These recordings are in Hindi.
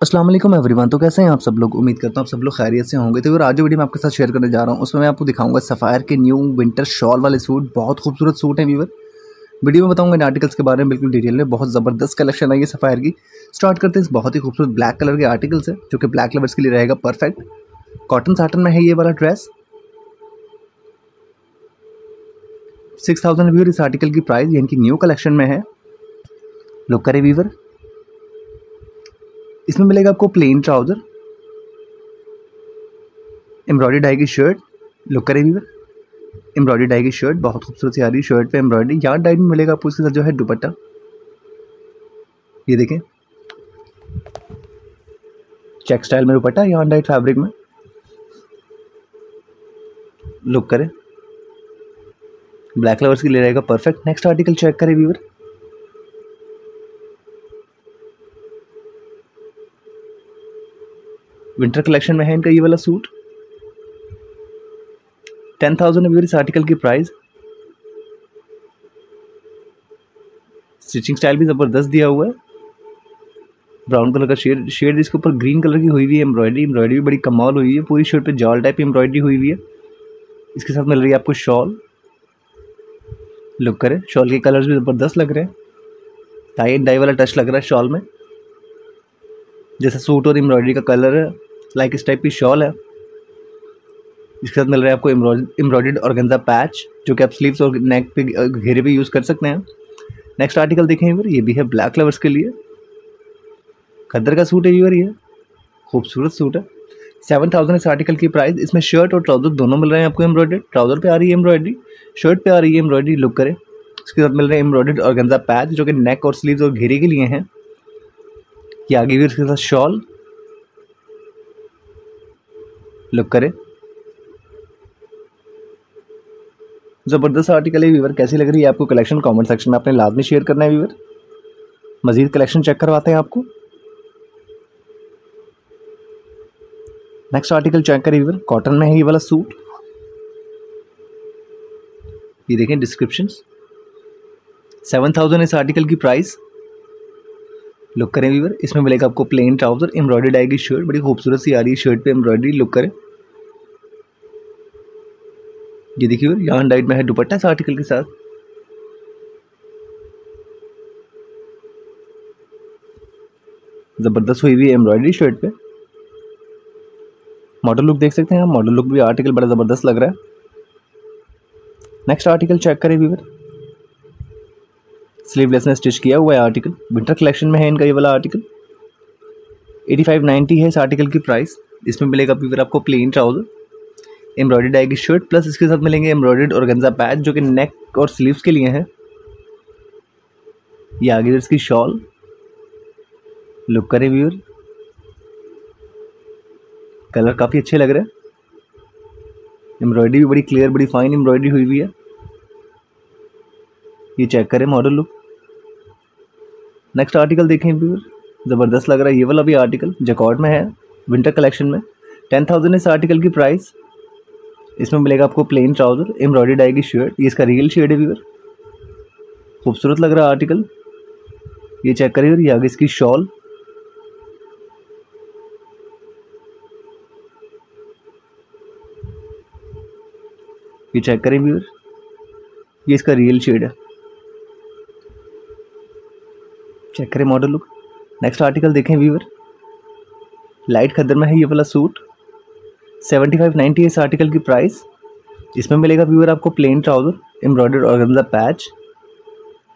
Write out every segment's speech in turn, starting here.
वालेकुम एवरीवन। तो कैसे हैं आप सब लोग? उम्मीद करता हूँ आप सब लोग खैरियत से होंगे। तो आज जो वीडियो मैं आपके साथ शेयर करने जा रहा हूँ, उसमें मैं आपको दिखाऊँगा सफ़ायर के न्यू विंटर शॉल वाले सूट बहुत खूबसूरत सूट हैं व्यूवर वीडियो में बताऊँगा इन आर्टिकल्स के बारे में बिल्कुल डिटेल में। बहुत ज़बरदस्त कलेक्शन आई है सफ़ायर की। स्टार्ट करते हैं इस बहुत ही खूबसूरत ब्लैक कलर के आर्टिकल्स है, जो कि ब्लैक लवर्स के लिए रहेगा परफेक्ट कॉटन साटन में है ये वाला ड्रेस सिक्स थाउज़ेंड व्यूर इस आर्टिकल की प्राइस यानी कि न्यू कलेक्शन में है। लुक करे वीवर इसमें मिलेगा आपको प्लेन ट्राउज़र एम्ब्रॉयडरी डाई की शर्ट लुक करें भी एम्ब्रॉयडरी डाई की शर्ट बहुत खूबसूरत सी आ रही शर्ट पे एम्ब्रॉयडरी यार्ड डाई में मिलेगा आपको उसके साथ जो है दुपट्टा। ये देखें। चेक स्टाइल में दुपट्टा यार्ड डाइट फैब्रिक में। लुक करें। ब्लैक कलर्स की ले रहेगा परफेक्ट नेक्स्ट आर्टिकल चेक करें व्यूवर विंटर कलेक्शन में है इनका ये वाला सूट टेन थाउज़ेंड है इस आर्टिकल की प्राइस स्टिचिंग स्टाइल भी ज़बरदस्त दिया हुआ है। ब्राउन कलर का शेड शेड इसके ऊपर ग्रीन कलर की हुई हुई है एम्ब्रॉयडरी एम्ब्रॉयडरी भी बड़ी कमाल हुई है। पूरी शर्ट पे जॉल टाइप एम्ब्रॉयडरी हुई हुई है। इसके साथ मिल रही है आपको शॉल लुक करें शॉल के कलर्स भी ज़बरदस्त लग रहे हैं। टाई एंड डाई वाला टच लग रहा है शॉल में। जैसे सूट और एम्ब्रॉयडरी का कलर है। लाइक इस टाइप की शॉल है। इसके साथ मिल रहा है आपको एम्ब्रॉयड ऑर्गेंजा पैच जो कि आप स्लीव्स और नेक पे घेरे पे यूज़ कर सकते हैं। नेक्स्ट आर्टिकल देखें वीवर ये भी है ब्लैक लवर्स के लिए। खद्दर का सूट है वीवर ये। खूबसूरत सूट है। सेवन थाउज़ेंड इस आर्टिकल की प्राइस इसमें शर्ट और ट्राउज़र दोनों मिल रहे हैं आपको एम्ब्रॉयडरी ट्राउज़र पे आ रही है एम्ब्रॉयडरी शर्ट पे आ रही है एम्ब्रॉयडरी लुक करें। इसके साथ मिल रहे हैं एम्ब्रॉयड ऑर्गेंजा पैच जो कि नेक और स्लीव्स और घेरे के लिए हैं। ये आगे भी इसके साथ शॉल लुक करें। ज़बरदस्त आर्टिकल है वीवर कैसी लग रही है आपको कलेक्शन कमेंट सेक्शन में? आपने लाजमी शेयर करना है वीवर मजीद कलेक्शन चेक करवाते हैं आपको। नेक्स्ट आर्टिकल चेक करें वीवर कॉटन में है ये वाला सूट ये देखें डिस्क्रिप्शन सेवन थाउज़ेंड इस आर्टिकल की प्राइस लुक करें वीवर इसमें मिलेगा आपको प्लेन ट्राउज़र एम्ब्रॉयडरी आएगी शर्ट बड़ी खूबसूरत सी आ रही है शर्ट पे एम्ब्रॉयडरी लुक करें। ये देखिए, यहाँ डाइट में है दुपट्टा इस आर्टिकल के साथ। ज़बरदस्त हुई हुई एम्ब्रॉयडरी शर्ट पे। मॉडल लुक देख सकते हैं आप मॉडल लुक भी आर्टिकल बड़ा ज़बरदस्त लग रहा है। नेक्स्ट आर्टिकल चेक करें वीवर स्लीवलेस में स्टिच किया हुआ है आर्टिकल विंटर कलेक्शन में है इनका ये वाला आर्टिकल एटी फाइव नाइन्टी है इस आर्टिकल की प्राइस इसमें मिलेगा फिर आपको प्लेन ट्राउज़र एम्ब्रॉयडरी आएगी शर्ट प्लस इसके साथ मिलेंगे एम्ब्रॉयड और गंजा पैच जो कि नेक और स्लीव्स के लिए है। ये आगे इसकी शॉल लुक करें व्यूर कलर काफ़ी अच्छे लग रहे हैं। एम्ब्रॉयडरी भी बड़ी क्लियर बड़ी फाइन एम्ब्रॉयडरी हुई हुई है। ये चेक करें मॉडल लुक नेक्स्ट आर्टिकल देखें व्यूअर ज़बरदस्त लग रहा है ये वाला भी आर्टिकल जकॉर्ड में है विंटर कलेक्शन में। टेन थाउज़ेंड इस आर्टिकल की प्राइस इसमें मिलेगा आपको प्लेन ट्राउज़र एम्ब्रॉयडरी आएगी शर्ट ये इसका रियल शेड है व्यूअर खूबसूरत लग रहा है आर्टिकल ये चेक करिए ये आगे इसकी शॉल ये चेक करें व्यूअर ये इसका रियल शेड है। चेक करें मॉडल लुक नेक्स्ट आर्टिकल देखें व्यूवर लाइट खदर में है ये वाला सूट सेवेंटी फाइव नाइन्टी इस आर्टिकल की प्राइस। इसमें मिलेगा व्यूवर आपको प्लेन ट्राउज़र एम्ब्रॉयडर और गंदा पैच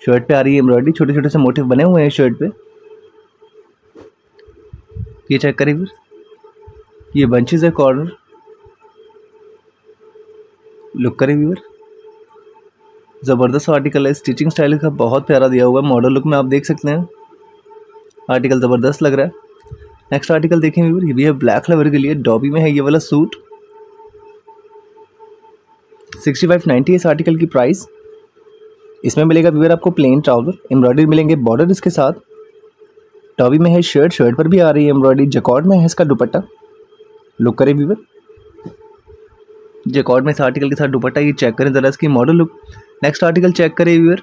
शर्ट पे आ रही है एम्ब्रॉयडरी छोटे छोटे से मोटिव बने हुए हैं शर्ट पे। ये चेक करें व्यूवर ये बंचेज है कॉर्नर लुक करें व्यूवर ज़बरदस्त आर्टिकल है स्टिचिंग स्टाइल का बहुत प्यारा दिया हुआ है मॉडल लुक में आप देख सकते हैं। आर्टिकल ज़बरदस्त लग रहा है। नेक्स्ट आर्टिकल देखें ये भी है ब्लैक फ्लेवर के लिए डॉबी में है ये वाला सूट सिक्सटी फाइव नाइन्टी इस आर्टिकल की प्राइस इसमें मिलेगा व्यूअर आपको प्लेन ट्राउज़र एम्ब्रॉयडरी मिलेंगे बॉर्डर इसके साथ. टॉबी में है शर्ट शर्ट पर भी आ रही है एम्ब्रॉयडरी जकॉर्ड में है इसका दुपट्टा. लुक करें व्यूअर जकॉर्ड में इस आर्टिकल के साथ दुपट्टा, ये चेक करें ज़रा इसकी model look next article check करें व्यूअर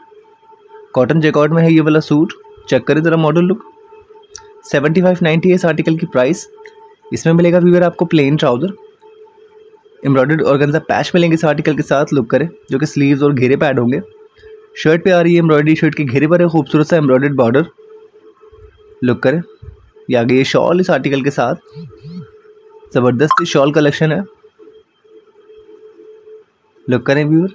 कॉटन जैकॉट में है ये वाला सूट चेक करें ज़रा model look seventy five ninety इस आर्टिकल की प्राइस। इसमें मिलेगा व्यूअर आपको plain trouser embroidered organza patch मिलेंगे इस आर्टिकल के साथ लुक करें, जो कि स्लीव्स और घेरे पैड होंगे। शर्ट पे आ रही है एम्ब्रॉयडरी शर्ट के घेरे पर है खूबसूरत सा एम्ब्रॉयडर्ड बॉर्डर लुक करें, ये आगे ये शॉल इस आर्टिकल के साथ। ज़बरदस्त शॉल कलेक्शन है। लुक करें व्यूअर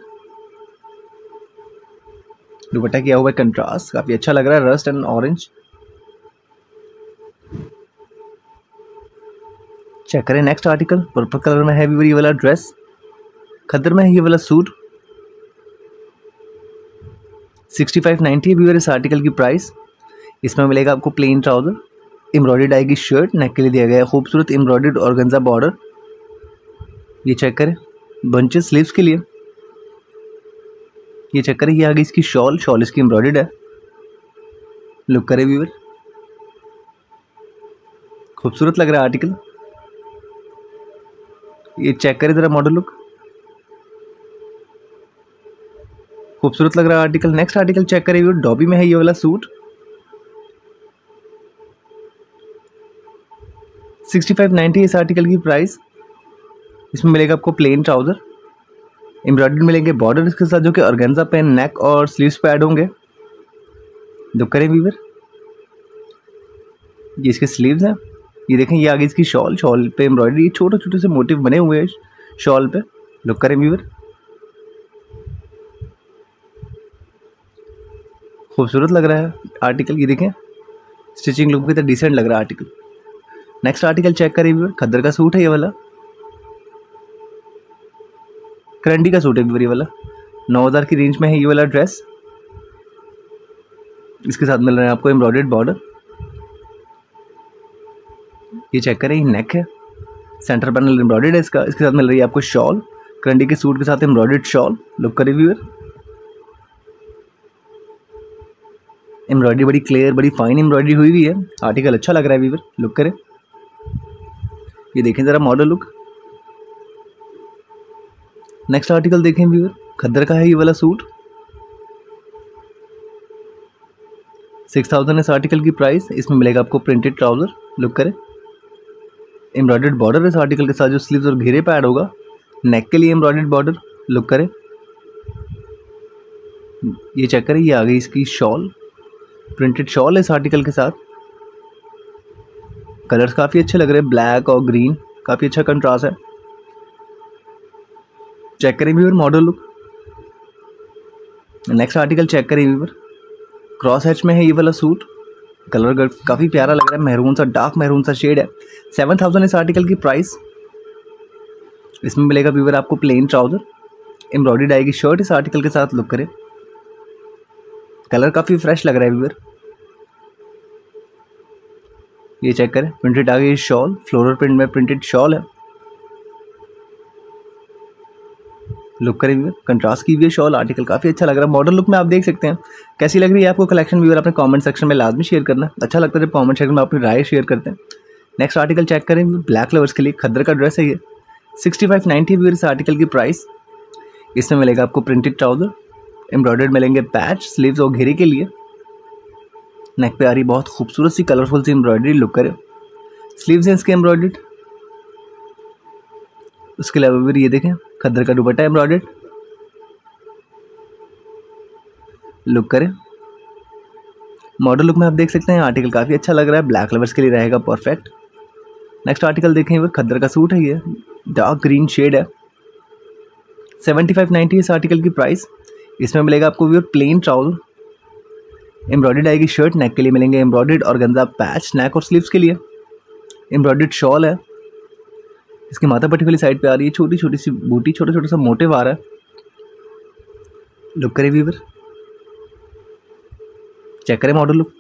दुपट्टा किया हुआ है कंट्रास्ट काफ़ी अच्छा लग रहा है रस्ट एंड ऑरेंज चेक करें नेक्स्ट आर्टिकल पर्पल कलर में है ये वाला ड्रेस खदर में है ये वाला सूट सिक्सटी फाइव नाइन्टी है व्यूअर इस आर्टिकल की प्राइस इसमें मिलेगा आपको प्लेन ट्राउज़र एम्ब्रॉयड आएगी शर्ट नेक के लिए दिया गया है खूबसूरत एम्ब्रॉयड ऑर्गेन्जा बॉर्डर ये चेक करें बंचेस स्लीव्स के लिए, ये चेक करें, ये आगे इसकी शॉल शॉल इसकी एम्ब्रॉयड है लुक करें व्यूअर खूबसूरत लग रहा है आर्टिकल ये चेक करें ज़रा मॉडल लुक खूबसूरत लग रहा है आर्टिकल नेक्स्ट आर्टिकल चेक करें व्यूअर डॉबी में है ये वाला सूट सिक्सटी फाइव नाइन्टी इस आर्टिकल की प्राइस इसमें मिलेगा आपको प्लेन ट्राउज़र एम्ब्रॉयडरी मिलेंगे बॉर्डर इसके साथ जो कि ऑर्गेन्जा पेन नेक और स्लीव्स पे ऐड होंगे. जो करें वीवर ये इसके स्लीव्स हैं. ये देखें, ये आगे इसकी शॉल शॉल पे एम्ब्रॉयडरी छोटे छोटे से मोटिव बने हुए हैं शॉल पे। लुक करें वीवर खूबसूरत लग रहा है आर्टिकल ये देखें। स्टिचिंग लुक भी तो डिसेंट लग रहा है आर्टिकल नेक्स्ट आर्टिकल चेक करें व्यूअर खद्दर का सूट है ये वाला। करंडी का सूट है व्यूअर ये वाला। नौ हज़ार की रेंज में है ये वाला ड्रेस इसके साथ मिल रहा है आपको एम्ब्रॉयड बॉर्डर ये चेक करें, ये नेक है। सेंटर पैनल एम्ब्रॉयड है इसका। इसके साथ मिल रही है आपको शॉल करंडी के सूट के साथ एम्ब्रॉयड शॉल लुक करें व्यूअर एम्ब्रॉयडरी बड़ी क्लियर बड़ी फाइन एम्ब्रॉयडरी हुई हुई है। आर्टिकल अच्छा लग रहा है व्यूअर लुक करें। ये देखें ज़रा मॉडल लुक नेक्स्ट आर्टिकल देखें व्यूअर खद्दर का है ये वाला सूट सिक्स थाउज़ेंड इस आर्टिकल की प्राइस इसमें मिलेगा आपको प्रिंटेड ट्राउज़र लुक करें। एम्ब्रॉयडर्ड बॉर्डर इस आर्टिकल के साथ, जो स्लीव्स और घेरे पे ऐड होगा नेक के लिए एम्ब्रॉयडर्ड बॉर्डर लुक करें। ये चेक करें, ये आ गई इसकी शॉल प्रिंटेड शॉल है इस आर्टिकल के साथ। कलर्स काफ़ी अच्छे लग रहे हैं ब्लैक और ग्रीन काफ़ी अच्छा कंट्रास्ट है। चेक करें viewer model look next article check करें व्यूवर क्रॉस हैच में है ये वाला सूट कलर काफ़ी प्यारा लग रहा है महरून सा डार्क महरून सा शेड है। सेवन थाउज़ेंड इस आर्टिकल की प्राइस इसमें मिलेगा व्यूवर आपको प्लेन ट्राउज़र एम्ब्रॉयडरी आएगी शर्ट इस आर्टिकल के साथ लुक करें। कलर काफ़ी फ्रेश लग रहा है व्यूवर ये चेक करें प्रिंटेड आ गई शॉल फ्लोरल प्रिंट में प्रिंटेड शॉल है। लुक करें व्यूअर कंट्रास्ट की हुई शॉल आर्टिकल काफ़ी अच्छा लग रहा है। मॉडल लुक में आप देख सकते हैं। कैसी लग रही है आपको कलेक्शन व्यूअर अपने कमेंट सेक्शन में लाजमी शेयर करना। अच्छा लगता है जब कमेंट सेक्शन में अपनी राय शेयर करते हैं। नेक्स्ट आर्टिकल चेक करें ब्लैक लवर्स के लिए खद्दर का ड्रेस है ये। सिक्सटी फाइव नाइन्टी व्यूअर इस आर्टिकल की प्राइस इसमें मिलेगा आपको प्रिंटेड ट्राउज़र एम्ब्रॉयडर्ड मिलेंगे पैच स्लीव्स और घेरे के लिए। नेक पे आ रही बहुत खूबसूरत सी कलरफुल सी एम्ब्रॉयडरी लुक करें। स्लीव्स हैं इसके एम्ब्रॉयडर्ड उसके अलावा फिर ये देखें। खद्दर का दुपट्टा एम्ब्रॉयडर्ड लुक करें। मॉडल लुक में आप देख सकते हैं आर्टिकल काफ़ी अच्छा लग रहा है ब्लैक लवर्स के लिए रहेगा परफेक्ट नेक्स्ट आर्टिकल देखें वो खद्दर का सूट है ये डार्क ग्रीन शेड है। सेवेंटी फाइव नाइन्टी इस आर्टिकल की प्राइस इसमें मिलेगा आपको व्यूर प्लेन ट्राउल एम्ब्रॉयड आएगी शर्ट नेक के लिए मिलेंगे एम्ब्रॉयड और गंदा पैच नेक और स्लीव्स के लिए। एम्ब्रॉयड शॉल है। इसकी माता पट्टी वाली साइड पे आ रही है। छोटी छोटी सी बूटी छोटा छोटा सा मोटे रहा है। लुक करे वीवर चेक करें मॉडल लुक